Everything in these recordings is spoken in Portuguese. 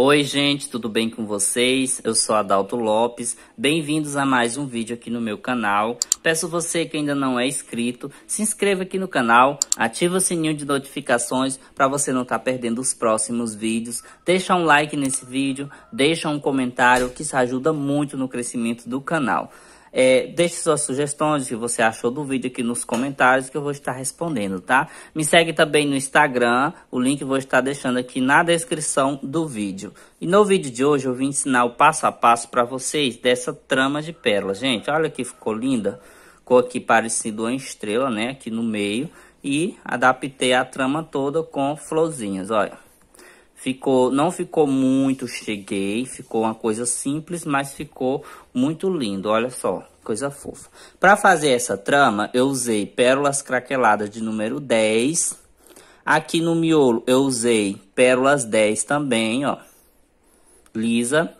Oi, gente, tudo bem com vocês? Eu sou Adalto Lopes. Bem-vindos a mais um vídeo aqui no meu canal. Peço você que ainda não é inscrito, se inscreva aqui no canal, ativa o sininho de notificações para você não estar tá perdendo os próximos vídeos. Deixa um like nesse vídeo, deixa um comentário que isso ajuda muito no crescimento do canal. É, deixe suas sugestões, que você achou do vídeo aqui nos comentários que eu vou estar respondendo, tá? Me segue também no Instagram, o link vou estar deixando aqui na descrição do vídeo. E no vídeo de hoje eu vim ensinar o passo a passo para vocês dessa trama de pérolas. Gente, olha que ficou linda, ficou aqui parecido uma estrela, né, aqui no meio. E adaptei a trama toda com florzinhas, olha. Ficou, não ficou muito cheguei, ficou uma coisa simples, mas ficou muito lindo, olha só, coisa fofa. Para fazer essa trama, eu usei pérolas craqueladas de número 10. Aqui no miolo eu usei pérolas 10 também, ó, lisa.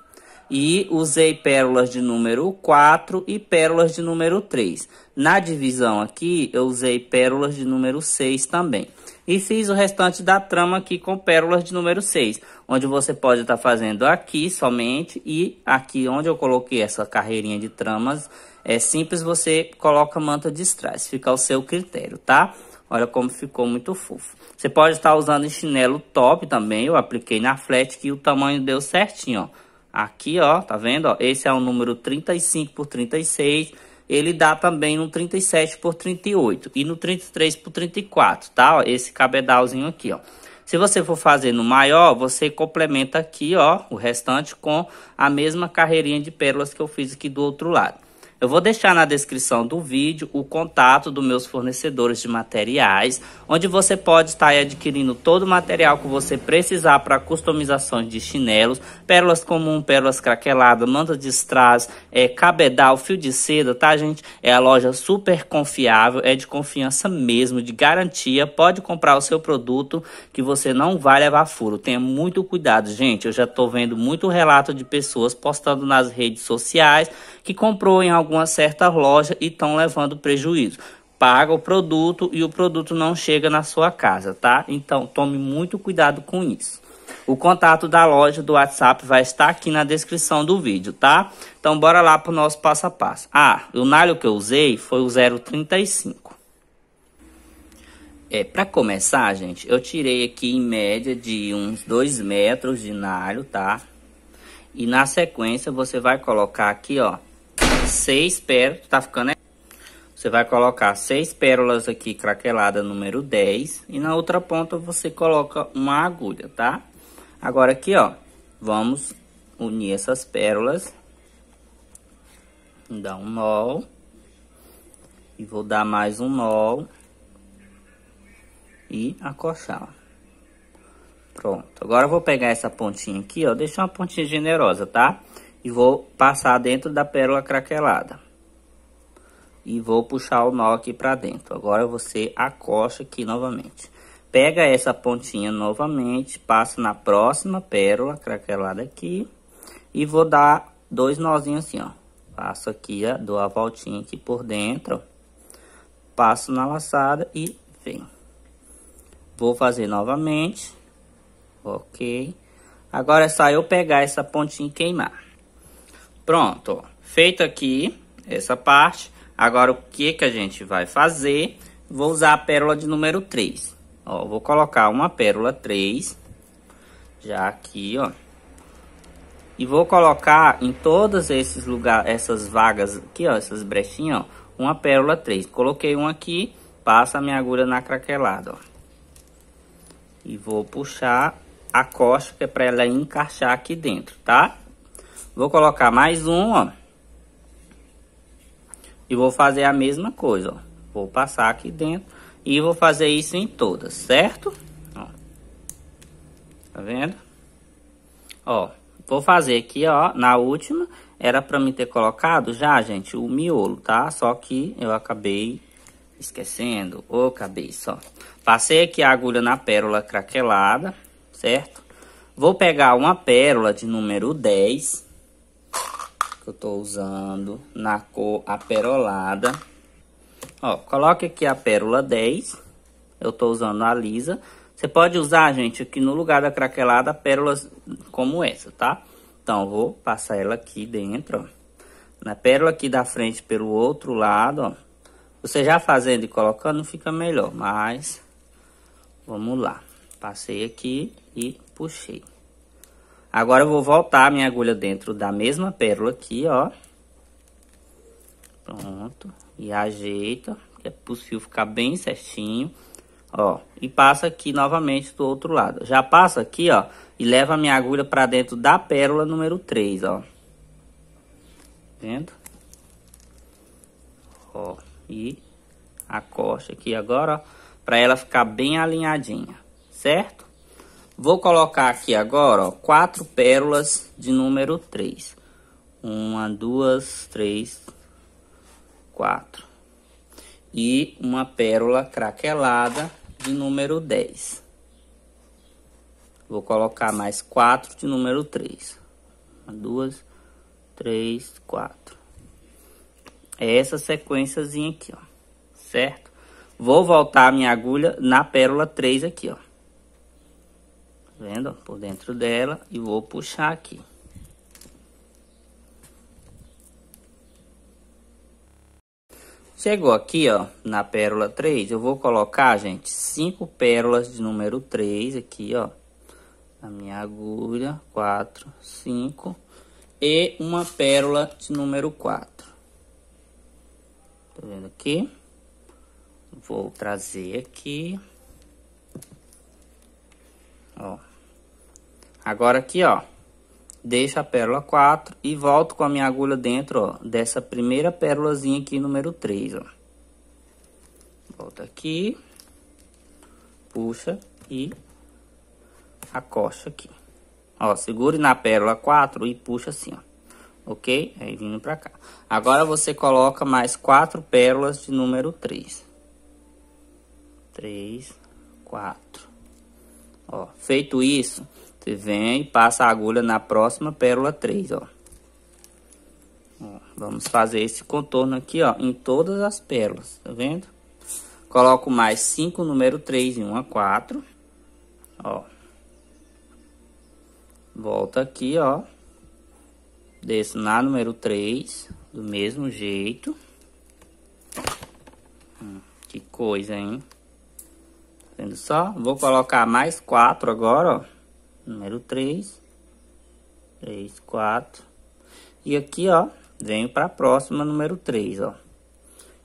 E usei pérolas de número 4 e pérolas de número 3. Na divisão aqui, eu usei pérolas de número 6 também. E fiz o restante da trama aqui com pérolas de número 6, onde você pode estar tá fazendo aqui somente e aqui onde eu coloquei essa carreirinha de tramas, é simples, você coloca manta de strass, fica ao seu critério, tá? Olha como ficou muito fofo. Você pode estar usando em chinelo top também, eu apliquei na flat que o tamanho deu certinho, ó. Aqui, ó, tá vendo, ó? Esse é o número 35 por 36 ele dá também no 37 por 38 e no 33 por 34, tá? Ó, esse cabedalzinho aqui, ó. Se você for fazer no maior, você complementa aqui, ó, o restante com a mesma carreirinha de pérolas que eu fiz aqui do outro lado. Eu vou deixar na descrição do vídeo o contato dos meus fornecedores de materiais, onde você pode estar adquirindo todo o material que você precisar para customizações de chinelos, pérolas comum, pérolas craqueladas, mantas de strass, é, cabedal, fio de seda, tá gente? É a loja super confiável, é de confiança mesmo, de garantia. Pode comprar o seu produto que você não vai levar furo. Tenha muito cuidado, gente. Eu já estou vendo muito relato de pessoas postando nas redes sociais que comprou em alguma certa loja e estão levando prejuízo. Paga o produto e o produto não chega na sua casa, tá? Então tome muito cuidado com isso. O contato da loja do WhatsApp vai estar aqui na descrição do vídeo, tá? Então bora lá pro nosso passo a passo. Ah, o nalho que eu usei foi o 035. É, para começar, gente, eu tirei aqui em média de uns 2 metros de nalho, tá? E na sequência você vai colocar aqui, ó, seis pérolas, tá ficando... Né? Você vai colocar seis pérolas aqui craquelada número 10 e na outra ponta você coloca uma agulha, tá? Agora aqui, ó, vamos unir essas pérolas. Dar um nó. E vou dar mais um nó. E acochar. Pronto. Agora eu vou pegar essa pontinha aqui, ó. Deixar uma pontinha generosa, tá? E vou passar dentro da pérola craquelada. E vou puxar o nó aqui para dentro. Agora você acosta aqui novamente. Pega essa pontinha novamente, passa na próxima pérola craquelada aqui. E vou dar dois nozinhos assim, ó. Passo aqui, ó, dou a voltinha aqui por dentro. Passo na laçada e vem. Vou fazer novamente. Ok. Agora é só eu pegar essa pontinha e queimar. Pronto, feito aqui essa parte. Agora, o que que a gente vai fazer? Vou usar a pérola de número 3. Ó, vou colocar uma pérola 3. Já aqui, ó. E vou colocar em todos esses lugares, essas vagas aqui, ó, essas brechinhas, ó, uma pérola 3. Coloquei um aqui, passa a minha agulha na craquelada, ó. E vou puxar a costa, que é para ela encaixar aqui dentro, tá? Vou colocar mais um, ó. E vou fazer a mesma coisa, ó. Vou passar aqui dentro e vou fazer isso em todas, certo? Ó. Tá vendo? Ó, vou fazer aqui, ó, na última. Era pra me ter colocado já, gente, o miolo, tá? Só que eu acabei esquecendo. Ô, cabeça, ó. Passei aqui a agulha na pérola craquelada, certo? Vou pegar uma pérola de número 10 que eu tô usando na cor aperolada. Ó, coloque aqui a pérola 10. Eu tô usando a lisa. Você pode usar, gente, aqui no lugar da craquelada, pérolas como essa, tá? Então, vou passar ela aqui dentro, ó. Na pérola aqui da frente pelo outro lado, ó. Você já fazendo e colocando fica melhor, mas... Vamos lá. Passei aqui e puxei. Agora eu vou voltar a minha agulha dentro da mesma pérola aqui, ó. Pronto. E ajeita, que é possível ficar bem certinho. Ó, e passa aqui novamente do outro lado. Já passa aqui, ó, e leva a minha agulha para dentro da pérola número 3, ó. Vendo? Ó, e acosta aqui agora, ó, para ela ficar bem alinhadinha, certo? Vou colocar aqui agora, ó, quatro pérolas de número 3. Uma, duas, três, quatro. E uma pérola craquelada de número 10. Vou colocar mais quatro de número 3. Uma, duas, três, quatro. É essa sequenciazinha aqui, ó. Certo? Vou voltar a minha agulha na pérola 3 aqui, ó. Vendo? Por dentro dela e vou puxar aqui. Chegou aqui, ó, na pérola 3, eu vou colocar, gente, cinco pérolas de número 3 aqui, ó. Na minha agulha, 4, 5. E uma pérola de número 4. Tá vendo aqui? Vou trazer aqui. Ó. Agora aqui, ó deixo a pérola 4 e volto com a minha agulha dentro, ó, dessa primeira pérolazinha aqui, número 3, ó. Volta aqui, puxa e acosta aqui. Ó, segure na pérola 4 e puxa assim, ó. Ok? Aí vindo pra cá. Agora você coloca mais quatro pérolas de número 3. 3, 4. Ó, feito isso, você vem e passa a agulha na próxima pérola 3, ó. ó. Vamos fazer esse contorno aqui, ó, em todas as pérolas, tá vendo? Coloco mais 5 número 3 em uma 4, ó. Volta aqui, ó. Desço na número 3, do mesmo jeito. Hum, que coisa, hein? Tá vendo só? Vou colocar mais 4 agora, ó número 3, 3, 4. E aqui, ó, venho para a próxima, número 3, ó.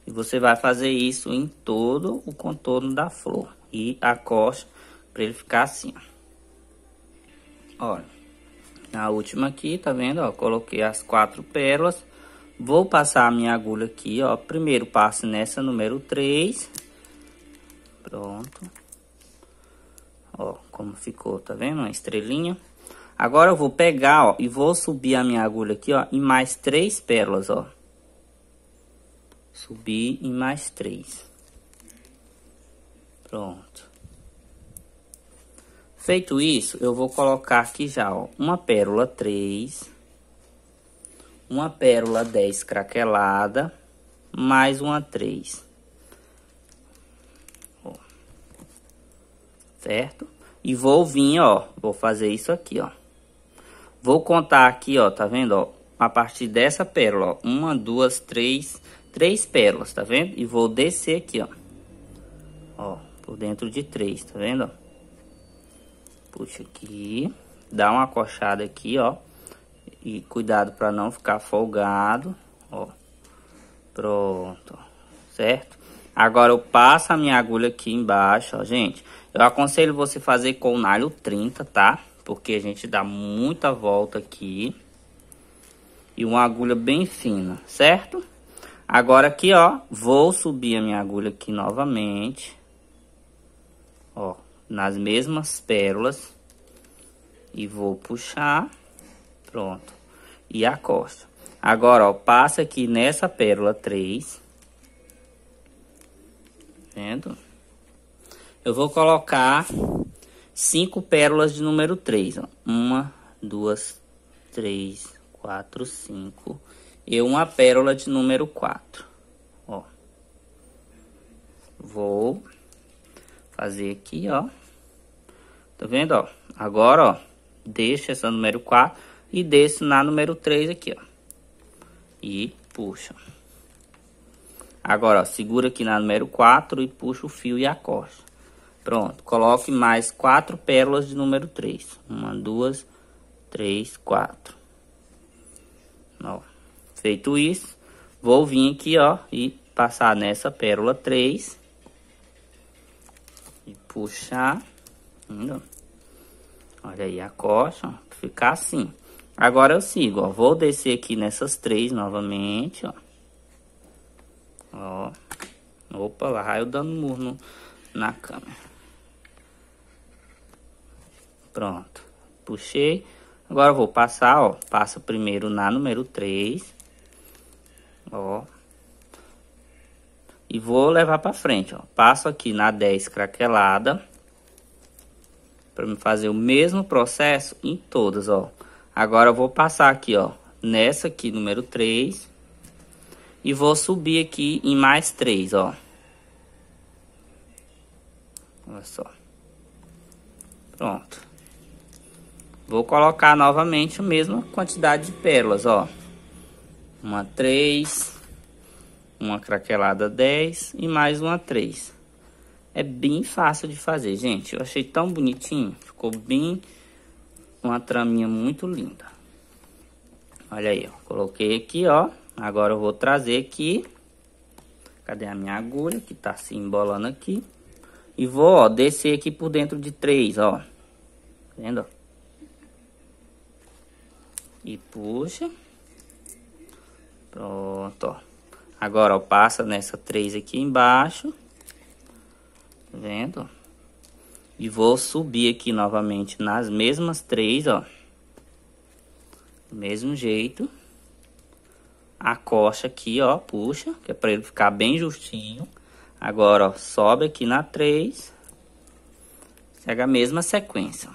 E você vai fazer isso em todo o contorno da flor. E a costa para ele ficar assim, ó. Olha, na última aqui, tá vendo, ó, coloquei as quatro pérolas. Vou passar a minha agulha aqui, ó. Primeiro passo nessa número 3. Pronto. Ó, como ficou, tá vendo? Uma estrelinha. Agora eu vou pegar, ó, e vou subir a minha agulha aqui, ó, em mais três pérolas, ó. Subir em mais três. Pronto. Feito isso, eu vou colocar aqui já, ó, uma pérola 3, uma pérola 10 craquelada, mais uma 3. Certo? E vou vir, ó, vou fazer isso aqui, ó. Vou contar aqui, ó, tá vendo, ó? A partir dessa pérola, ó. Uma, duas, três, três pérolas, tá vendo? E vou descer aqui, ó. Ó, por dentro de três, tá vendo, ó? Puxa aqui, dá uma coxada aqui, ó. E cuidado para não ficar folgado, ó. Pronto, certo? Agora eu passo a minha agulha aqui embaixo, ó, gente. Eu aconselho você fazer com o nalho 30, tá? Porque a gente dá muita volta aqui. E uma agulha bem fina, certo? Agora aqui, ó, vou subir a minha agulha aqui novamente. Ó, nas mesmas pérolas. E vou puxar. Pronto. E acosta. Agora, ó, passa aqui nessa pérola 3 vendo? Eu vou colocar cinco pérolas de número 3, ó. Uma, duas, três, quatro, cinco. E uma pérola de número 4, ó. Vou fazer aqui, ó. Tá vendo, ó? Agora, ó, deixa essa número 4 e desço na número 3 aqui, ó. E puxa. Agora, ó, segura aqui na número 4 e puxa o fio e acosta. Pronto, coloque mais quatro pérolas de número 3. Uma, duas, três, quatro. Ó, feito isso, vou vir aqui, ó, e passar nessa pérola 3. E puxar. Olha aí a coxa, ó, ficar assim. Agora eu sigo, ó, vou descer aqui nessas três novamente, ó. Ó. Opa, lá eu dando murro no, na câmera. Pronto. Puxei. Agora eu vou passar, ó. Passa primeiro na número 3. Ó. E vou levar pra frente, ó. Passo aqui na 10 craquelada. Pra me fazer o mesmo processo em todas, ó. Agora eu vou passar aqui, ó. Nessa aqui, número 3. E vou subir aqui em mais 3, ó. Olha só. Pronto. Vou colocar novamente a mesma quantidade de pérolas, ó. Uma 3, uma craquelada 10 e mais uma 3. É bem fácil de fazer, gente. Eu achei tão bonitinho. Ficou bem uma traminha muito linda. Olha aí, ó. Coloquei aqui, ó. Agora eu vou trazer aqui. Cadê a minha agulha? Que tá se embolando aqui. E vou, ó, descer aqui por dentro de três, ó. Tá vendo? E puxa. Pronto, ó. Agora, ó, passa nessa três aqui embaixo. Tá vendo? E vou subir aqui novamente nas mesmas três, ó. Do mesmo jeito. A coxa aqui, ó, puxa, que é para ele ficar bem justinho. Agora, ó, sobe aqui na três. Segue a mesma sequência.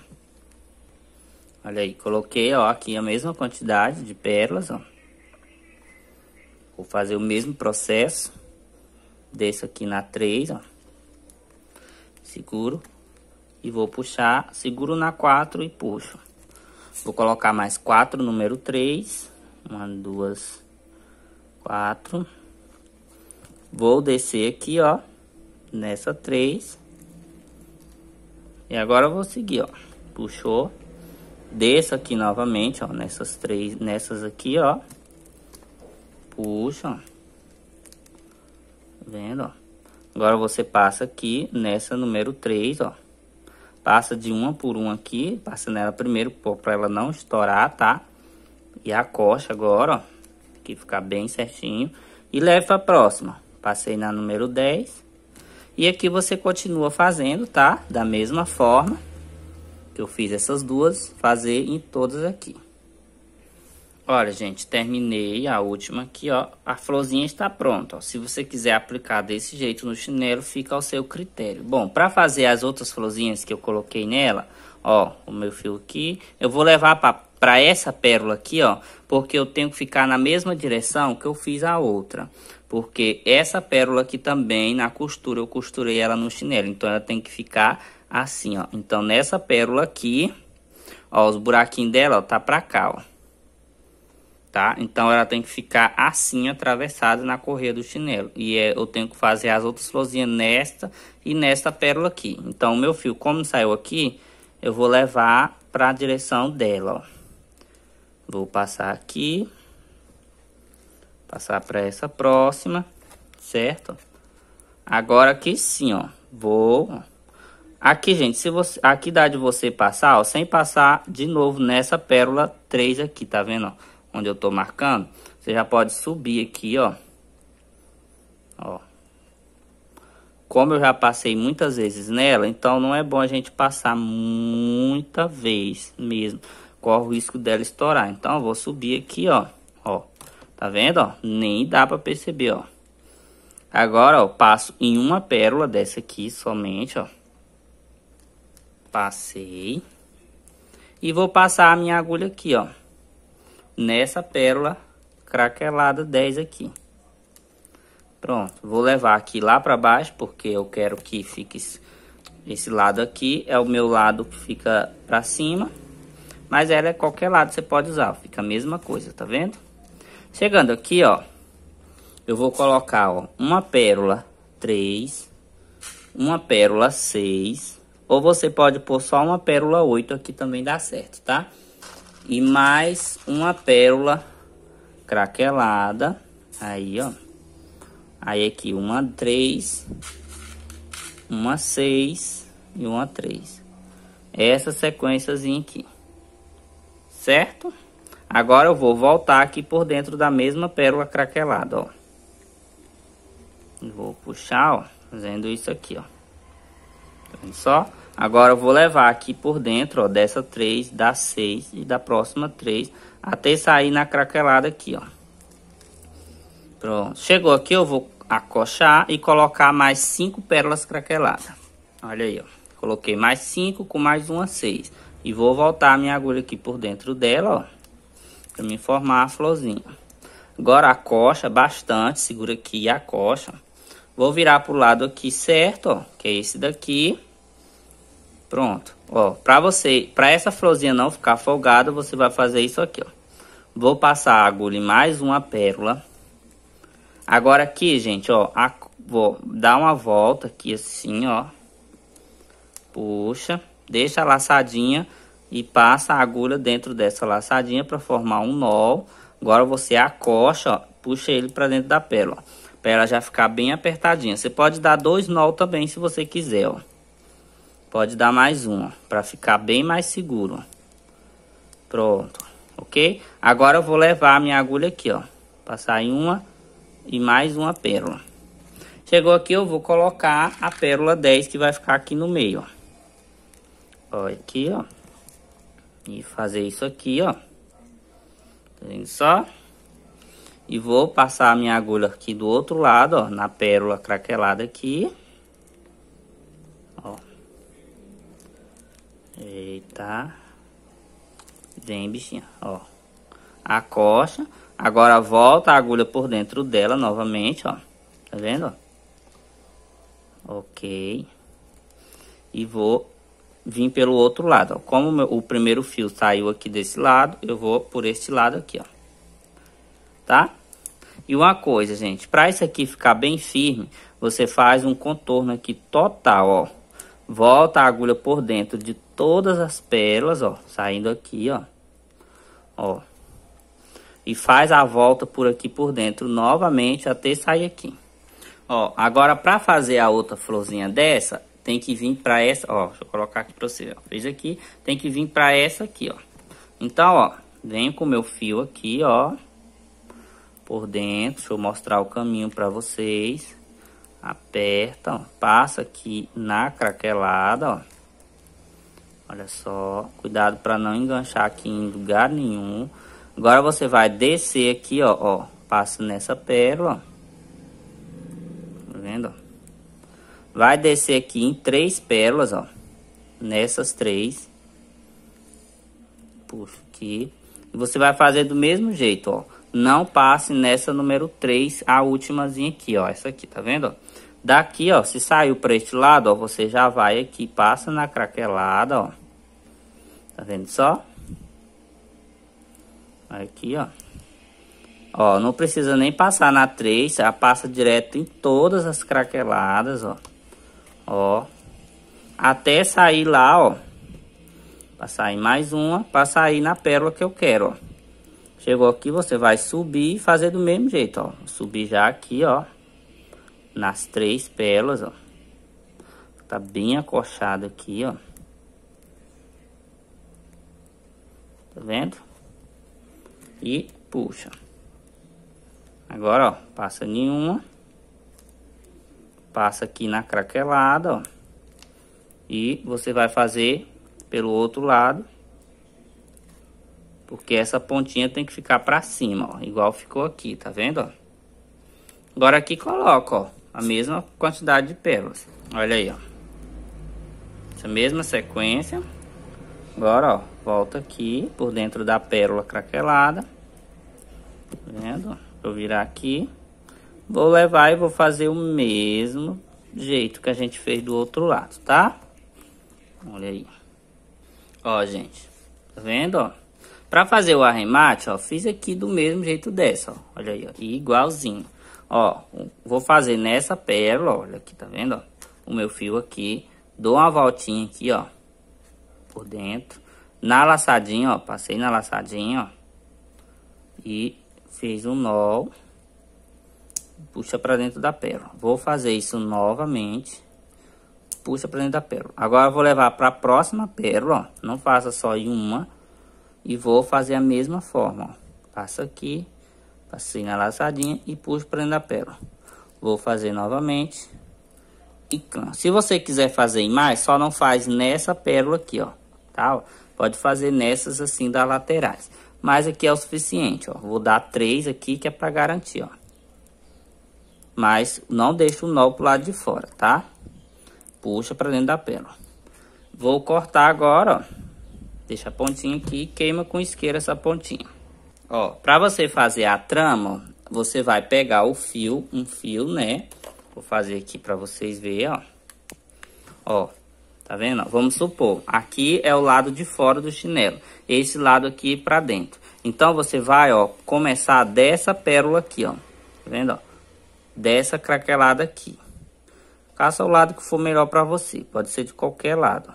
Olha aí, coloquei, ó, aqui a mesma quantidade de pérolas, ó. Vou fazer o mesmo processo. Desço aqui na 3, ó. Seguro. E vou puxar, seguro na 4 e puxo. Vou colocar mais 4, número 3. Uma, duas, quatro. Vou descer aqui, ó. Nessa 3. E agora eu vou seguir, ó. Puxou. Desço aqui novamente, ó, nessas três, nessas aqui, ó. Puxa, ó. Tá vendo, ó. Agora você passa aqui nessa número 3, ó. Passa de uma por uma aqui, passa nela primeiro para ela não estourar, tá? E a coxa agora, ó. Aqui ficar bem certinho. E leve para próxima. Passei na número 10. E aqui você continua fazendo, tá? Da mesma forma que eu fiz essas duas, fazer em todas aqui. Olha, gente, terminei a última aqui, ó. A florzinha está pronta, ó. Se você quiser aplicar desse jeito no chinelo, fica ao seu critério. Bom, para fazer as outras florzinhas que eu coloquei nela, ó, o meu fio aqui, eu vou levar para essa pérola aqui, ó, porque eu tenho que ficar na mesma direção que eu fiz a outra. Porque essa pérola aqui também, na costura, eu costurei ela no chinelo, então ela tem que ficar assim, ó. Então, nessa pérola aqui, ó, os buraquinhos dela, ó, tá pra cá, ó. Tá? Então, ela tem que ficar assim, atravessada na correia do chinelo. E é, eu tenho que fazer as outras florzinhas nesta e nesta pérola aqui. Então, meu fio, como saiu aqui, eu vou levar pra direção dela, ó. Vou passar aqui. Passar para essa próxima, certo? Agora aqui sim, ó. Vou Aqui, gente, se você, aqui dá de você passar, ó, sem passar de novo nessa pérola 3 aqui, tá vendo, ó? Onde eu tô marcando. Você já pode subir aqui, ó. Ó. Como eu já passei muitas vezes nela, então não é bom a gente passar muita vez mesmo. Corre o risco dela estourar. Então, eu vou subir aqui, ó. Ó. Tá vendo, ó? Nem dá pra perceber, ó. Agora, ó, passo em uma pérola dessa aqui somente, ó Passei. E vou passar a minha agulha aqui, ó. Nessa pérola craquelada 10 aqui. Pronto. Vou levar aqui lá para baixo, porque eu quero que fique esse lado aqui é o meu lado que fica pra cima. Mas ela é qualquer lado você pode usar, fica a mesma coisa, tá vendo? Chegando aqui, ó, eu vou colocar, ó, uma pérola 3, uma pérola 6, ou você pode pôr só uma pérola 8 aqui também dá certo, tá? E mais uma pérola craquelada, aí, ó. Aí aqui uma 3, uma 6 e uma 3. Essa sequenciazinha aqui. Certo? Agora eu vou voltar aqui por dentro da mesma pérola craquelada, ó. Vou puxar, ó, fazendo isso aqui, ó. Tá vendo só? Agora eu vou levar aqui por dentro, ó, dessa 3, da 6 e da próxima 3, até sair na craquelada aqui, ó. Pronto. Chegou aqui, eu vou acochar e colocar mais 5 pérolas craqueladas. Olha aí, ó. Coloquei mais 5 com mais uma 6. E vou voltar a minha agulha aqui por dentro dela, ó. Pra me formar a florzinha. Agora acocha bastante, segura aqui e acocha. Vou virar pro lado aqui certo, ó. Que é esse daqui. Pronto. Ó, pra você, pra essa florzinha não ficar folgada, você vai fazer isso aqui, ó. Vou passar a agulha em mais uma pérola. Agora aqui, gente, ó, a, vou dar uma volta aqui assim, ó. Puxa, deixa a laçadinha e passa a agulha dentro dessa laçadinha para formar um nó. Agora você acocha, ó, puxa ele para dentro da pérola, para ela já ficar bem apertadinha. Você pode dar dois nó também se você quiser, ó. Pode dar mais um, para ficar bem mais seguro. Pronto, ok? Agora eu vou levar a minha agulha aqui, ó. Passar em uma e mais uma pérola. Chegou aqui, eu vou colocar a pérola 10 que vai ficar aqui no meio, ó. Olha aqui, ó. E fazer isso aqui, ó. Tá vendo só? E vou passar a minha agulha aqui do outro lado, ó, na pérola craquelada aqui. Eita. Vem, bichinha, ó. Acosta. Agora volta a agulha por dentro dela novamente, ó. Tá vendo? Ok. E vou vir pelo outro lado, ó. Como o, o primeiro fio saiu aqui desse lado, eu vou por este lado aqui, ó. Tá? E uma coisa, gente, para isso aqui ficar bem firme, você faz um contorno aqui total, ó. Volta a agulha por dentro de todas as pérolas, ó, saindo aqui, ó. Ó, e faz a volta por aqui por dentro novamente até sair aqui. Ó, agora para fazer a outra florzinha dessa, tem que vir para essa, ó, deixa eu colocar aqui para você, ó, fez aqui, tem que vir para essa aqui, ó. Então, ó, venho com o meu fio aqui, ó, por dentro, deixa eu mostrar o caminho para vocês. Aperta, ó, passa aqui na craquelada, ó. Olha só, cuidado para não enganchar aqui em lugar nenhum. Agora você vai descer aqui, ó, ó. Passa nessa pérola. Tá vendo, Vai descer aqui em três pérolas, ó. Nessas três. Puxa aqui. E você vai fazer do mesmo jeito, ó. Não passe nessa número 3, a últimazinha aqui, ó. Essa aqui, tá vendo? Daqui, ó, se saiu para este lado, ó, você já vai aqui, passa na craquelada, ó. Tá vendo só? Aqui, ó. Ó, não precisa nem passar na 3, já passa direto em todas as craqueladas, ó. Ó. Até sair lá, ó. Passar em mais uma, para sair na pérola que eu quero, ó. Chegou aqui, você vai subir e fazer do mesmo jeito, ó. Subir já aqui, ó. Nas três pérolas, ó. Tá bem acochado aqui, ó. Tá vendo? e puxa. Agora, ó, passa nenhuma. Passa aqui na craquelada, ó. E você vai fazer pelo outro lado. Porque essa pontinha tem que ficar pra cima, ó. Igual ficou aqui, tá vendo, ó? Agora aqui coloca, ó. A mesma quantidade de pérolas. Olha aí, ó. Essa mesma sequência. Agora, ó, volta aqui por dentro da pérola craquelada. Tá vendo? Vou virar aqui. Vou levar e vou fazer o mesmo jeito que a gente fez do outro lado, tá? Olha aí. Ó, gente. Tá vendo, ó? Pra fazer o arremate, ó, fiz aqui do mesmo jeito dessa, ó. Olha aí, ó. Igualzinho. Ó, vou fazer nessa pérola, olha aqui, tá vendo, ó? O meu fio aqui. Dou uma voltinha aqui, ó. Por dentro. Na laçadinha, ó. Passei na laçadinha, ó. E fiz um nó. Puxa pra dentro da pérola. Vou fazer isso novamente. Puxa pra dentro da pérola. Agora vou levar pra próxima pérola, ó. Não faça só em uma. E vou fazer a mesma forma, ó. Passa aqui Passei na laçadinha e puxo para dentro da pérola. Vou fazer novamente. E Se você quiser fazer em mais, só não faz nessa pérola aqui, ó. Tá? Pode fazer nessas assim das laterais. Mas aqui é o suficiente, ó. Vou dar três aqui que é para garantir, ó. Mas não deixa o nó pro lado de fora, tá? Puxa para dentro da pérola. Vou cortar agora, ó. Deixa a pontinha aqui e queima com isqueiro essa pontinha. Ó, pra você fazer a trama, você vai pegar o fio, um fio, né? Vou fazer aqui pra vocês verem, ó. Ó, tá vendo? Vamos supor, aqui é o lado de fora do chinelo. Esse lado aqui pra dentro. Então, você vai, ó, começar dessa pérola aqui, ó. Tá vendo, ó? Dessa craquelada aqui. Caça o lado que for melhor pra você. Pode ser de qualquer lado.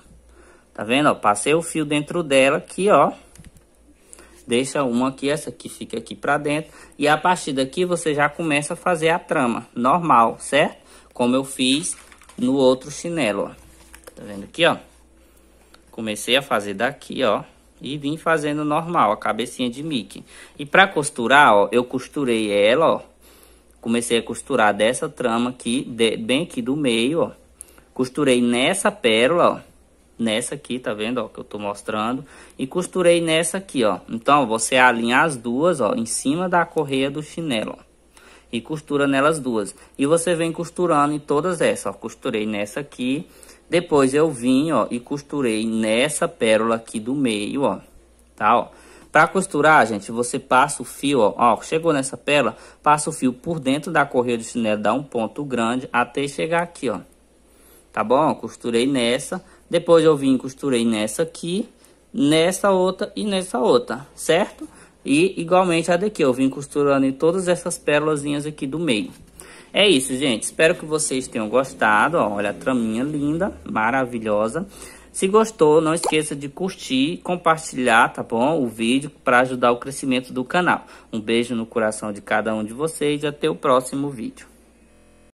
Tá vendo, ó? Passei o fio dentro dela aqui, ó deixa uma aqui, essa aqui fica aqui pra dentro. E a partir daqui você já começa a fazer a trama normal, certo? Como eu fiz no outro chinelo, ó. Tá vendo aqui, ó? Comecei a fazer daqui, ó. E vim fazendo normal, a cabecinha de Mickey. E pra costurar, ó, eu costurei ela, ó. Comecei a costurar dessa trama aqui, de, bem aqui do meio, ó. Costurei nessa pérola, ó nessa aqui, tá vendo, ó, que eu tô mostrando, e costurei nessa aqui, ó. Então, você alinha as duas, ó, em cima da correia do chinelo, ó, e costura nelas duas. E você vem costurando em todas essas, ó, costurei nessa aqui, depois eu vim, ó, e costurei nessa pérola aqui do meio, ó, tá, ó. Pra costurar, gente, você passa o fio, ó, ó, chegou nessa pérola, passa o fio por dentro da correia do chinelo, dá um ponto grande até chegar aqui, ó. Tá bom? Costurei nessa, depois eu vim costurei nessa aqui, nessa outra e nessa outra, certo? E igualmente a daqui, eu vim costurando em todas essas pérolazinhas aqui do meio. É isso, gente. Espero que vocês tenham gostado. Ó, olha a traminha linda, maravilhosa. Se gostou, não esqueça de curtir compartilhar, tá bom? O vídeo para ajudar o crescimento do canal. Um beijo no coração de cada um de vocês e até o próximo vídeo.